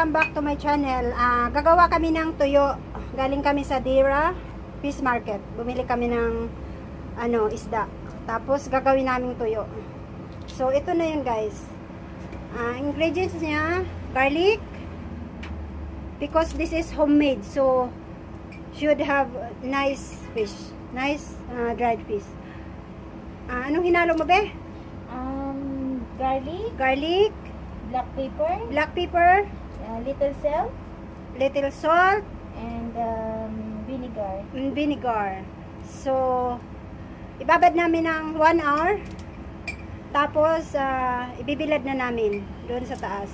welcome back to my channel. Ah, gagawa kami ng tuyo. Galing kami sa Dira Fish Market. Bumili kami ng ano, isda. Tapos gagawin naming tuyo. So ito na yun guys. Ah, ingredients niya, garlic. Because this is homemade, so should have nice fish. Nice ah, dried fish. Ah, anong hinalo mo be? Um, garlic, Garlic, black pepper, black pepper, uh, little salt, little salt, and um, vinegar. mm, vinegar. So, ibabad namin ng 1 hour. Tapos, ah, ibibilad na namin doon sa taas.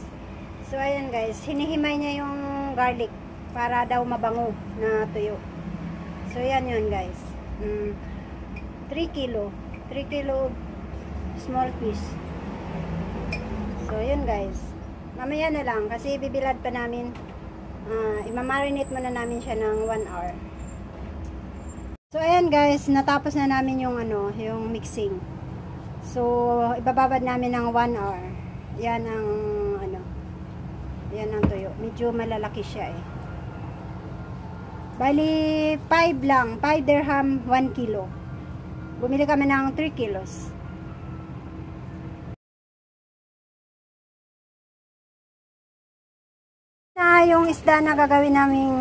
So, ayan guys, hinihimay niya yung garlic para daw mabango na tuyo. So, yan yun guys. Mm, 3 kilo. 3 kilo small fish. So, yun guys. Mamaya na lang kasi ibibilad pa namin. Ah, imamarinate muna namin siya ng 1 hour. So, ayan guys, natapos na namin yung ano, yung mixing. So, ibababad namin ng 1 hour. Yan ang ano, yan ang tuyo. Medyo malalaki siya eh. Bali, 5 lang. 5 dirham, 1 kilo. Bumili kami ng 3 kilos. Na yung isda na gagawin naming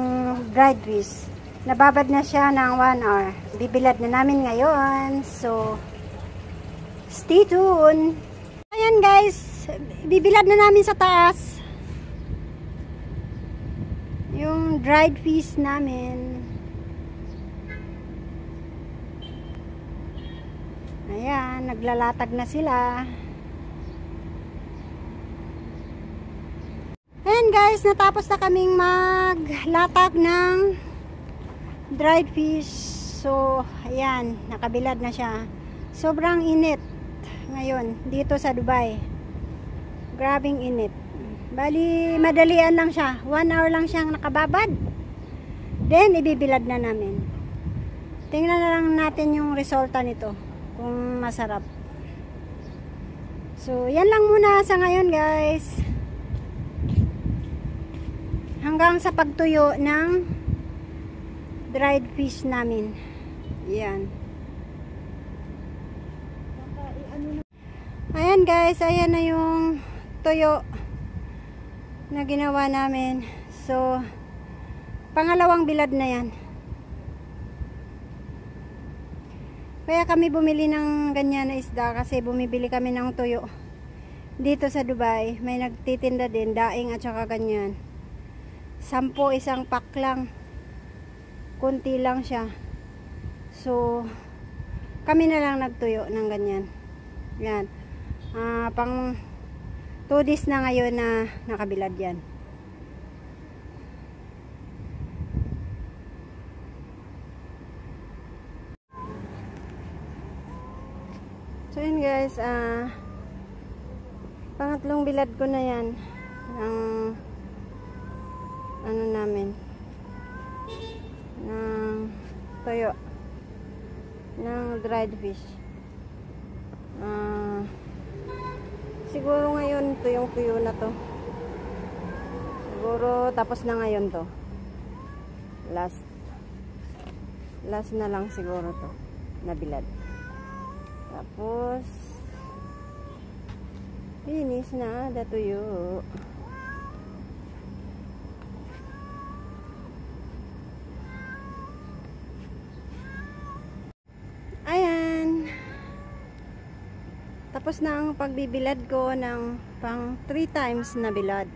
dried fish. Nababad na siya ng 1 hour. Bibilad na namin ngayon. So, stay tuned. Ayan guys, bibilad na namin sa taas. Yung dried fish namin. Ayan, naglalatag na sila. Ayan guys, natapos na kaming maglatag ng dried fish. So, ayan, nakabilad na siya. Sobrang init ngayon dito sa Dubai. Grabing init. Bali, madalian lang siya. One hour lang siyang nakababad. Then, ibibilad na namin. Tingnan na lang natin yung resulta nito. Kung masarap. So, yan lang muna sa ngayon guys. Hanggang sa pagtuyo ng dried fish namin. Yan. Ayan guys, ayan na yung tuyo na ginawa namin. So, pangalawang bilad na yan. Kaya kami bumili ng ganyan na isda kasi bumibili kami ng tuyo. Dito sa Dubai, may nagtitinda din, daing at saka ganyan. Sampo isang pack lang. Kunti lang siya. So, kami na lang nagtuyo ng ganyan. Yan. Ah, pang 2 days na ngayon na nakabilad yan. So yun guys, ah pangatlong bilad ko na yan ng ano namin ng toyo ng dried fish. Ah siguro ngayon to yung tuyo na to. Siguro tapos na ngayon to. Last last na lang siguro to nabilad. Tapos, finish na the tuyo. Ayan. Tapos na ang pagbibilad ko ng pang 3 times na bilad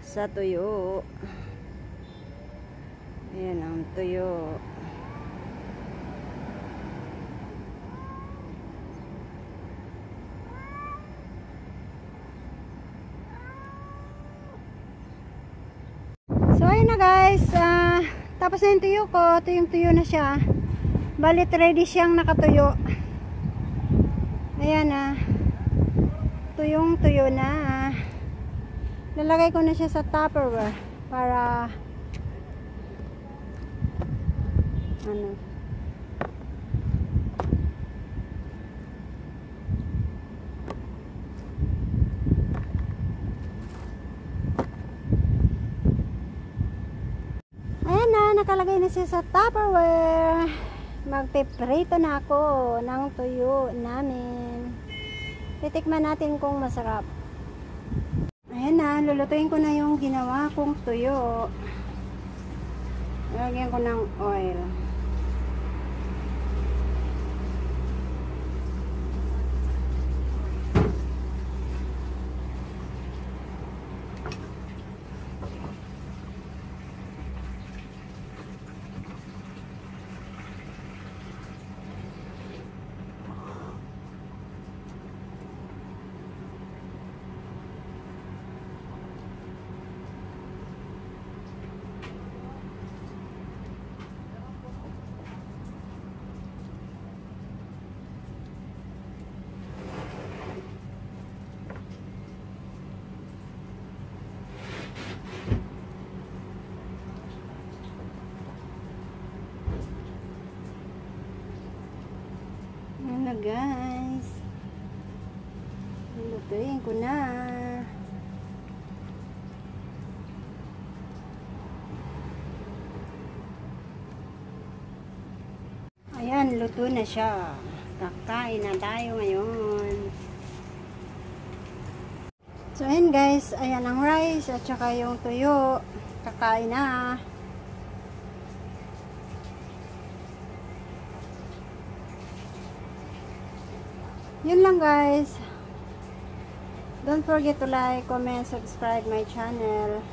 sa tuyo. Ayan ang tuyo. So, ayun na guys. Uh, tapos na yung tuyo ko. Ito yung tuyo na siya. Balit ready siyang nakatuyo ayan ah tuyong tuyo na ah. lalagay ko na siya sa tupperware para ano ah. nakalagay na siya sa Tupperware. Magpiprito na ako ng tuyo namin. Titikman natin kung masarap. Ayan na, lulutuin ko na yung ginawa kong tuyo. Lagyan ko ng oil. Ayan na guys. Lutuin ko na. Ayan, luto na siya. Kakain na tayo ngayon. So, ayan guys. Ayan ang rice at saka yung tuyo. Kakain na. Yun lang guys. Don't forget to like, comment, subscribe my channel.